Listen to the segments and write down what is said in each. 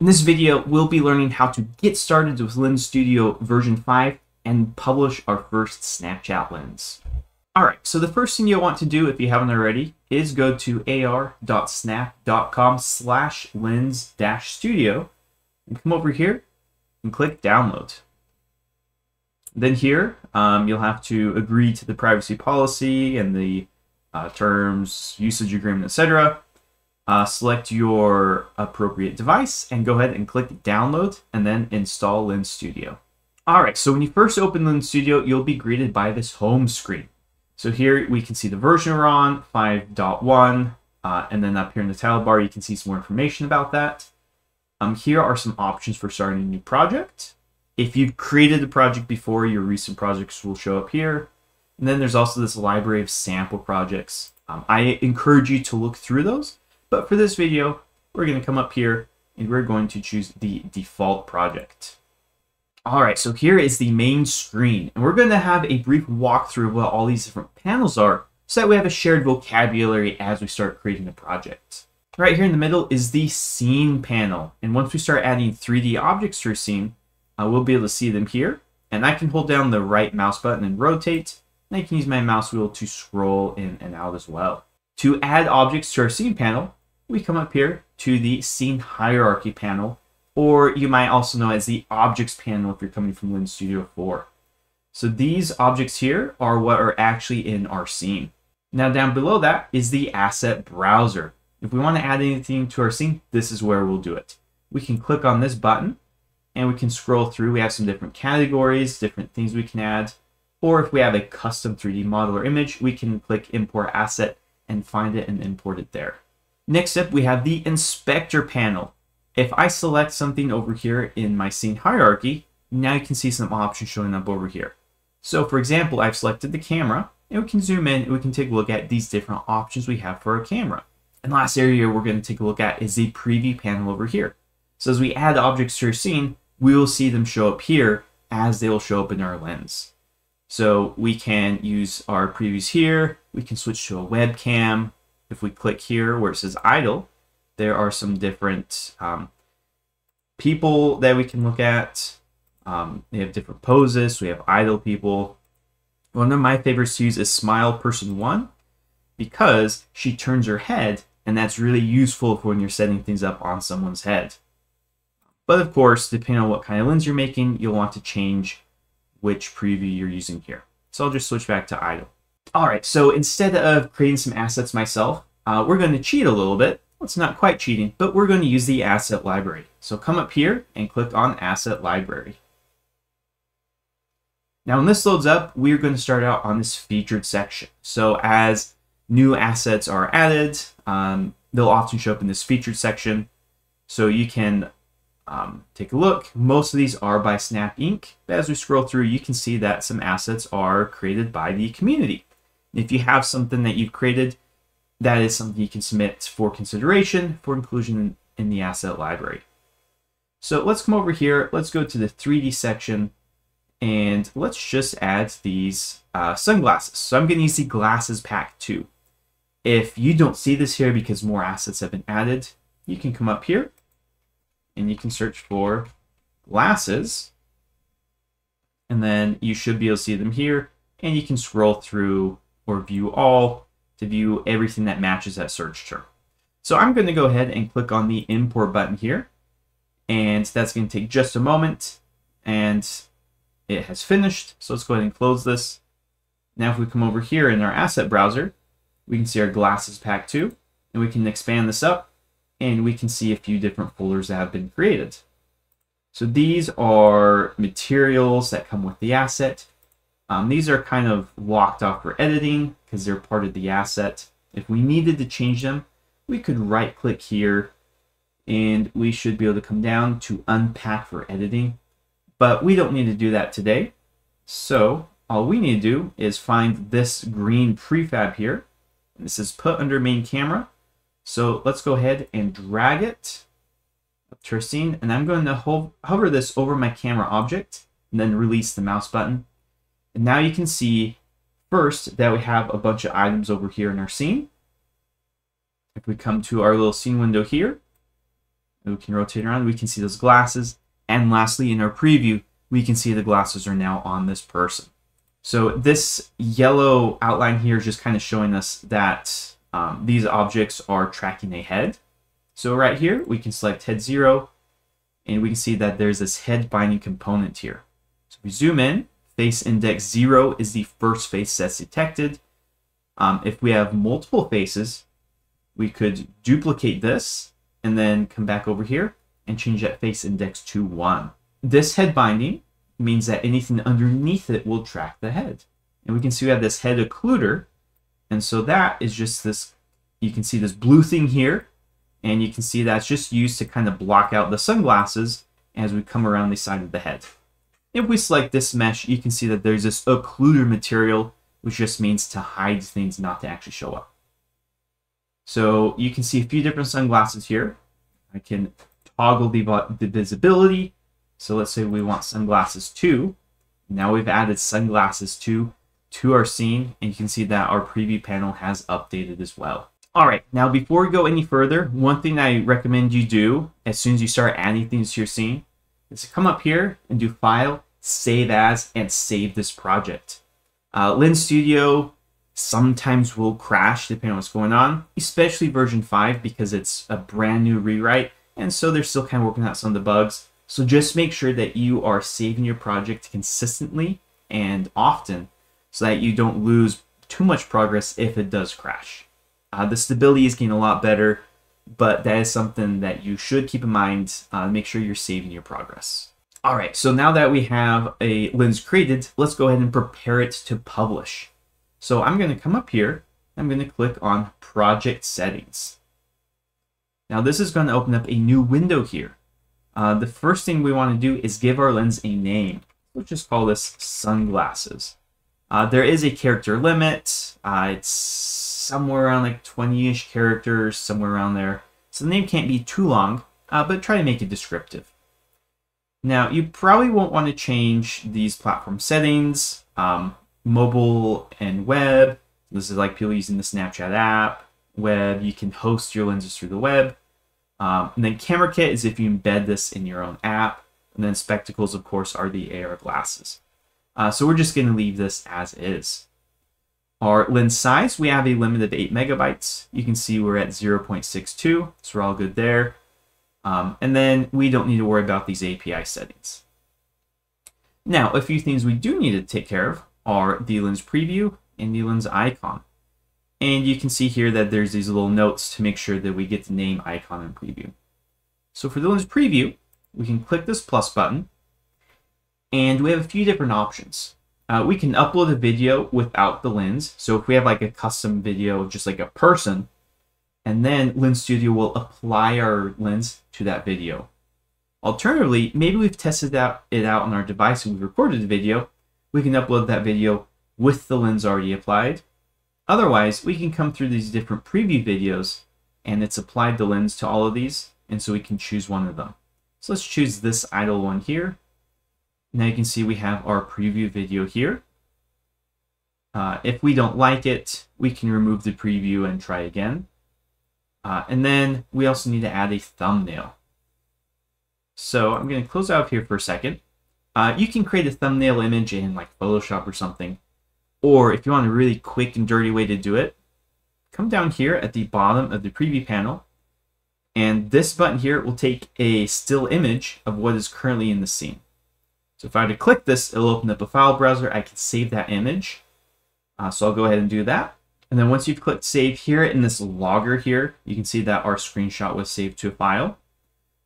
In this video, we'll be learning how to get started with Lens Studio version 5 and publish our first Snapchat lens. Alright, so the first thing you'll want to do if you haven't already is go to ar.snap.com slash lens studio and come over here and click download. Then here, um, you'll have to agree to the privacy policy and the uh, terms, usage agreement, etc. Uh, select your appropriate device and go ahead and click download and then install Lens Studio. Alright, so when you first open Lens Studio, you'll be greeted by this home screen. So here we can see the version we're on, 5.1, uh, and then up here in the title bar, you can see some more information about that. Um, here are some options for starting a new project. If you've created a project before, your recent projects will show up here. And then there's also this library of sample projects. Um, I encourage you to look through those, but for this video, we're going to come up here and we're going to choose the default project. All right, so here is the main screen, and we're going to have a brief walkthrough of what all these different panels are so that we have a shared vocabulary as we start creating the project. Right here in the middle is the scene panel, and once we start adding 3D objects to our scene, uh, we'll be able to see them here, and I can hold down the right mouse button and rotate, and I can use my mouse wheel to scroll in and out as well. To add objects to our scene panel, we come up here to the scene hierarchy panel, or you might also know as the objects panel if you're coming from Lens Studio 4. So these objects here are what are actually in our scene. Now down below that is the asset browser. If we want to add anything to our scene, this is where we'll do it. We can click on this button and we can scroll through. We have some different categories, different things we can add. Or if we have a custom 3D model or image, we can click import asset and find it and import it there. Next up, we have the inspector panel. If I select something over here in my scene hierarchy, now you can see some options showing up over here. So for example, I've selected the camera, and we can zoom in and we can take a look at these different options we have for our camera. And last area we're going to take a look at is the preview panel over here. So as we add objects to our scene, we will see them show up here as they will show up in our lens. So we can use our previews here. We can switch to a webcam. If we click here where it says idle, there are some different um, people that we can look at. Um, they have different poses. We have idle people. One of my favorites to use is Smile Person 1 because she turns her head, and that's really useful for when you're setting things up on someone's head. But of course, depending on what kind of lens you're making, you'll want to change which preview you're using here. So I'll just switch back to idle. All right, so instead of creating some assets myself, uh, we're going to cheat a little bit well, it's not quite cheating, but we're going to use the asset library. So come up here and click on asset library. Now when this loads up, we're going to start out on this featured section. So as new assets are added, um, they'll often show up in this featured section. So you can um, take a look. Most of these are by Snap Inc. But as we scroll through, you can see that some assets are created by the community. If you have something that you've created, that is something you can submit for consideration for inclusion in the asset library. So let's come over here, let's go to the 3D section, and let's just add these uh, sunglasses. So I'm going to use the glasses pack 2. If you don't see this here because more assets have been added, you can come up here and you can search for glasses, and then you should be able to see them here, and you can scroll through or view all to view everything that matches that search term. So I'm going to go ahead and click on the import button here. And that's going to take just a moment. And it has finished. So let's go ahead and close this. Now if we come over here in our asset browser, we can see our glasses pack 2. And we can expand this up. And we can see a few different folders that have been created. So these are materials that come with the asset. Um, these are kind of locked off for editing because they're part of the asset. If we needed to change them, we could right click here and we should be able to come down to unpack for editing. But we don't need to do that today. So all we need to do is find this green prefab here. This is put under main camera. So let's go ahead and drag it up to our scene. And I'm going to ho hover this over my camera object and then release the mouse button. And now you can see first that we have a bunch of items over here in our scene. If we come to our little scene window here, we can rotate around, we can see those glasses. And lastly, in our preview, we can see the glasses are now on this person. So this yellow outline here is just kind of showing us that um, these objects are tracking a head. So right here, we can select head zero, and we can see that there's this head binding component here. So we zoom in, face index zero is the first face that's detected. Um, if we have multiple faces, we could duplicate this and then come back over here and change that face index to 1. This head binding means that anything underneath it will track the head. And we can see we have this head occluder. And so that is just this, you can see this blue thing here. And you can see that's just used to kind of block out the sunglasses as we come around the side of the head. If we select this mesh, you can see that there's this occluder material, which just means to hide things not to actually show up. So you can see a few different sunglasses here. I can toggle the, the visibility. So let's say we want sunglasses 2. Now we've added sunglasses 2 to our scene, and you can see that our preview panel has updated as well. All right, now before we go any further, one thing I recommend you do as soon as you start adding things to your scene is to come up here and do File, Save As, and save this project. Uh, Lens Studio sometimes will crash depending on what's going on, especially version 5 because it's a brand new rewrite and so they're still kind of working out some of the bugs. So just make sure that you are saving your project consistently and often so that you don't lose too much progress if it does crash. Uh, the stability is getting a lot better, but that is something that you should keep in mind. Uh, make sure you're saving your progress. All right, so now that we have a lens created, let's go ahead and prepare it to publish. So I'm going to come up here. I'm going to click on Project Settings. Now this is going to open up a new window here. Uh, the first thing we want to do is give our lens a name. Let's just call this sunglasses. Uh, there is a character limit. Uh, it's somewhere around like 20-ish characters, somewhere around there. So the name can't be too long, uh, but try to make it descriptive. Now, you probably won't want to change these platform settings. Um, mobile and web. This is like people using the Snapchat app. Web, you can host your lenses through the web. Um, and then Camera Kit is if you embed this in your own app. And then Spectacles, of course, are the AR glasses. Uh, so we're just going to leave this as is. Our lens size, we have a limit of 8 megabytes. You can see we're at 0.62, so we're all good there. Um, and then we don't need to worry about these API settings. Now, a few things we do need to take care of are the lens preview and the lens icon. And you can see here that there's these little notes to make sure that we get the name icon and preview. So for the lens preview, we can click this plus button and we have a few different options. Uh, we can upload a video without the lens. So if we have like a custom video, just like a person, and then Lens Studio will apply our lens to that video. Alternatively, maybe we've tested that, it out on our device and we've recorded the video, we can upload that video with the lens already applied. Otherwise, we can come through these different preview videos and it's applied the lens to all of these, and so we can choose one of them. So let's choose this idle one here. Now you can see we have our preview video here. Uh, if we don't like it, we can remove the preview and try again. Uh, and then we also need to add a thumbnail. So I'm going to close out here for a second. Uh, you can create a thumbnail image in like Photoshop or something. Or if you want a really quick and dirty way to do it, come down here at the bottom of the preview panel. And this button here will take a still image of what is currently in the scene. So if I were to click this, it'll open up a file browser. I can save that image. Uh, so I'll go ahead and do that. And then once you've clicked save here in this logger here, you can see that our screenshot was saved to a file.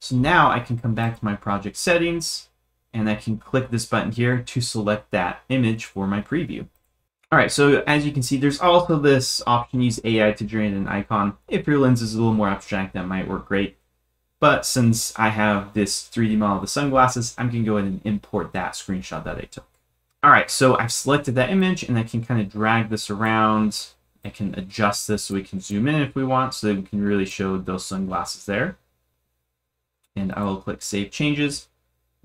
So now I can come back to my project settings and I can click this button here to select that image for my preview. All right, so as you can see, there's also this option, use AI to generate an icon. If your lens is a little more abstract, that might work great. But since I have this 3D model of the sunglasses, I'm gonna go ahead and import that screenshot that I took. All right, so I've selected that image and I can kind of drag this around. I can adjust this so we can zoom in if we want, so that we can really show those sunglasses there. And I will click Save Changes.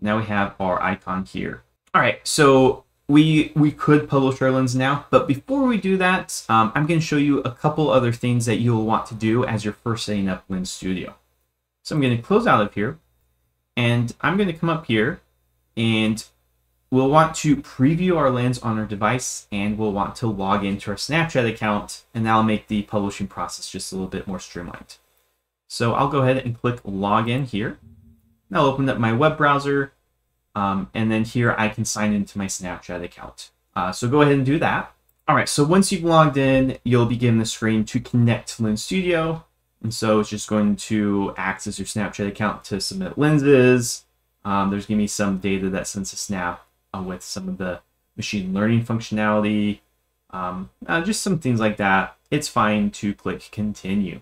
Now we have our icon here. All right, so we we could publish our lens now, but before we do that, um, I'm going to show you a couple other things that you'll want to do as you're first setting up Lens Studio. So I'm going to close out of here and I'm going to come up here and we'll want to preview our lens on our device and we'll want to log into our Snapchat account and that'll make the publishing process just a little bit more streamlined. So I'll go ahead and click login here. I'll open up my web browser um, and then here I can sign into my Snapchat account. Uh, so go ahead and do that. All right, so once you've logged in, you'll be given the screen to connect to Lens Studio. And so it's just going to access your Snapchat account to submit lenses. Um, there's going to be some data that sends a snap uh, with some of the machine learning functionality, um, uh, just some things like that. It's fine to click continue.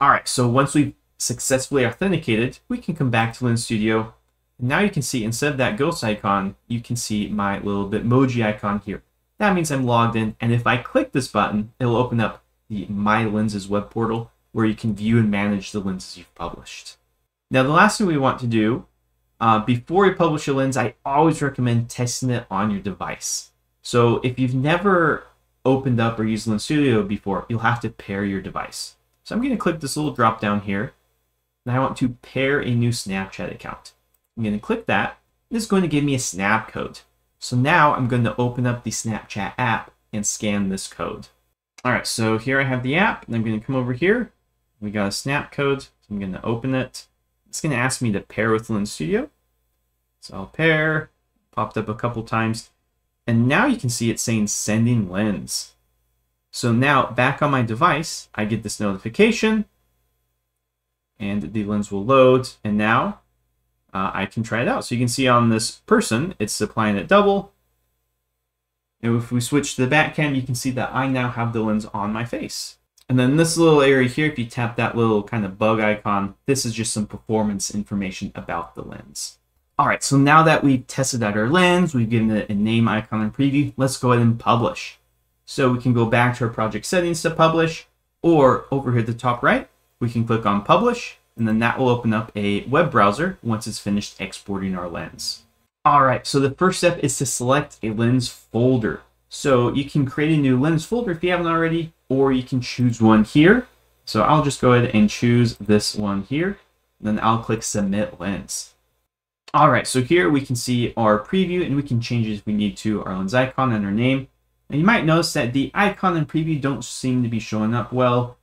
All right, so once we've successfully authenticated, we can come back to Lens Studio. And now you can see instead of that ghost icon, you can see my little Bitmoji icon here. That means I'm logged in, and if I click this button, it'll open up the My Lenses web portal where you can view and manage the lenses you've published. Now, the last thing we want to do uh, before you publish a lens, I always recommend testing it on your device. So if you've never opened up or used Lens Studio before, you'll have to pair your device. So I'm going to click this little drop down here, and I want to pair a new Snapchat account. I'm going to click that. This is going to give me a snap code. So now I'm going to open up the Snapchat app and scan this code. All right, so here I have the app, and I'm going to come over here. We got a snap code, so I'm going to open it. It's going to ask me to pair with Lens Studio. So I'll pair, popped up a couple times, and now you can see it saying sending lens. So now back on my device, I get this notification, and the lens will load, and now uh, I can try it out. So you can see on this person, it's applying it double. And if we switch to the back cam, you can see that I now have the lens on my face. And then this little area here, if you tap that little kind of bug icon, this is just some performance information about the lens. All right, so now that we've tested out our lens, we've given it a name, icon, and preview, let's go ahead and publish. So we can go back to our project settings to publish, or over here at the top right, we can click on publish, and then that will open up a web browser once it's finished exporting our lens. All right, so the first step is to select a lens folder. So you can create a new lens folder if you haven't already, or you can choose one here. So I'll just go ahead and choose this one here. Then I'll click submit lens. All right, so here we can see our preview and we can change if we need to, our lens icon and our name. And you might notice that the icon and preview don't seem to be showing up well.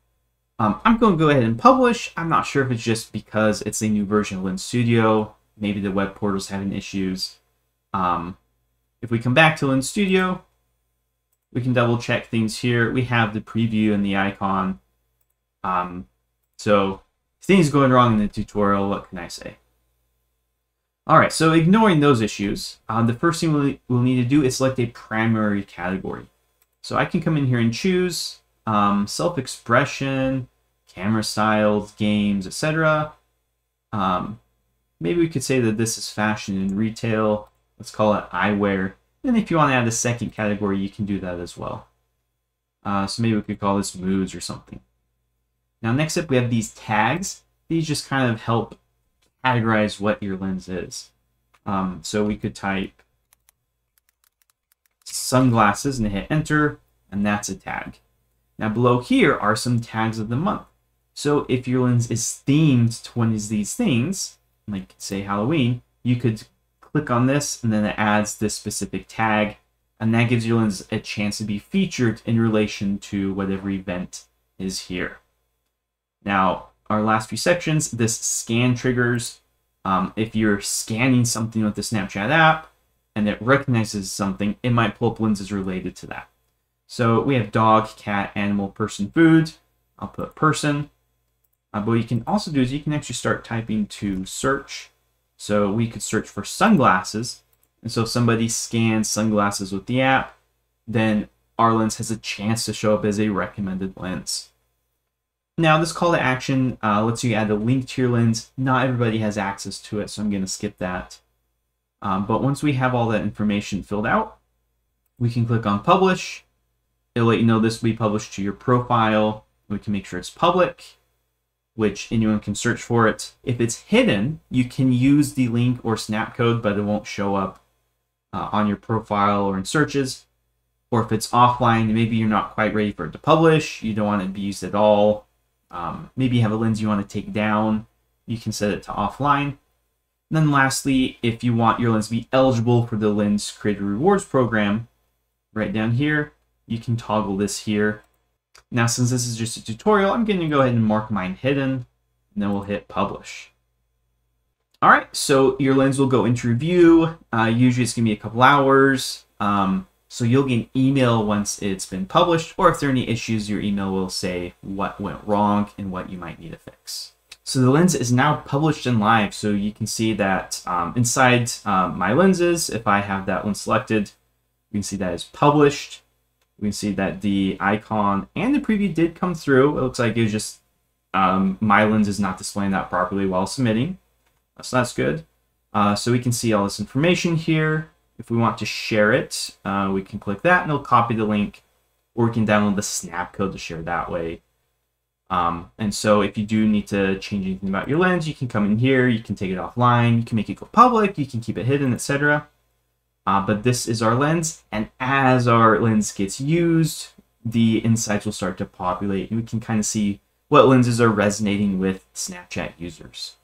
Um, I'm going to go ahead and publish. I'm not sure if it's just because it's a new version of Lens Studio. Maybe the web portal's having issues. Um, if we come back to Lens Studio, we can double check things here. We have the preview and the icon. Um, so things going wrong in the tutorial, what can I say? All right, so ignoring those issues, uh, the first thing we'll, we'll need to do is select a primary category. So I can come in here and choose um, self-expression, camera styles, games, etc. Um, maybe we could say that this is fashion and retail. Let's call it eyewear. And if you want to add a second category, you can do that as well. Uh, so maybe we could call this moods or something. Now next up we have these tags. These just kind of help categorize what your lens is. Um, so we could type sunglasses and hit enter, and that's a tag. Now below here are some tags of the month. So if your lens is themed to one of these things, like say Halloween, you could click on this and then it adds this specific tag and that gives your lens a chance to be featured in relation to whatever event is here. Now, our last few sections, this scan triggers. Um, if you're scanning something with the Snapchat app and it recognizes something, it might pull up lenses related to that. So we have dog, cat, animal, person, food. I'll put person. Uh, but what you can also do is you can actually start typing to search. So we could search for sunglasses. And so if somebody scans sunglasses with the app, then our lens has a chance to show up as a recommended lens. Now this call to action uh, lets you add a link to your lens. Not everybody has access to it, so I'm going to skip that. Um, but once we have all that information filled out, we can click on publish It'll let you know this will be published to your profile. We can make sure it's public, which anyone can search for it. If it's hidden, you can use the link or snap code, but it won't show up uh, on your profile or in searches. Or if it's offline, maybe you're not quite ready for it to publish, you don't want it to be used at all. Um, maybe you have a lens you want to take down, you can set it to offline. And then lastly, if you want your lens to be eligible for the Lens Creator Rewards program, right down here, you can toggle this here. Now, since this is just a tutorial, I'm going to go ahead and mark mine hidden, and then we'll hit publish. All right, so your lens will go into review. Uh, usually it's going to be a couple hours. Um, so you'll get an email once it's been published, or if there are any issues, your email will say what went wrong and what you might need to fix. So the lens is now published in live, so you can see that um, inside um, my lenses, if I have that one selected, you can see that is published. We can see that the icon and the preview did come through. It looks like it was just um, my lens is not displaying that properly while submitting. So that's good. Uh, so we can see all this information here. If we want to share it, uh, we can click that and it'll copy the link, or we can download the snap code to share that way. Um, and so if you do need to change anything about your lens, you can come in here, you can take it offline, you can make it go public, you can keep it hidden, etc. Uh, but this is our lens, and as our lens gets used, the insights will start to populate, and we can kind of see what lenses are resonating with Snapchat users.